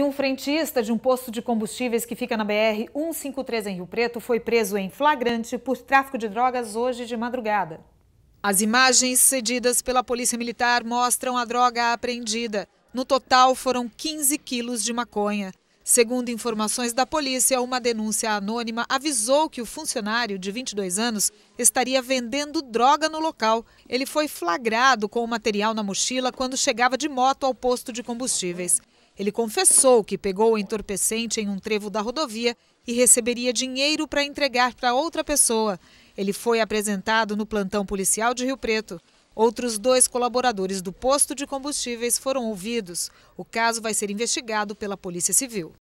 Um frentista de um posto de combustíveis que fica na BR 153 em Rio Preto foi preso em flagrante por tráfico de drogas hoje de madrugada. As imagens cedidas pela Polícia Militar mostram a droga apreendida. No total, foram 15 quilos de maconha. Segundo informações da polícia, uma denúncia anônima avisou que o funcionário, de 22 anos, estaria vendendo droga no local. Ele foi flagrado com o material na mochila quando chegava de moto ao posto de combustíveis. Ele confessou que pegou o entorpecente em um trevo da rodovia e receberia dinheiro para entregar para outra pessoa. Ele foi apresentado no plantão policial de Rio Preto. Outros dois colaboradores do posto de combustíveis foram ouvidos. O caso vai ser investigado pela Polícia Civil.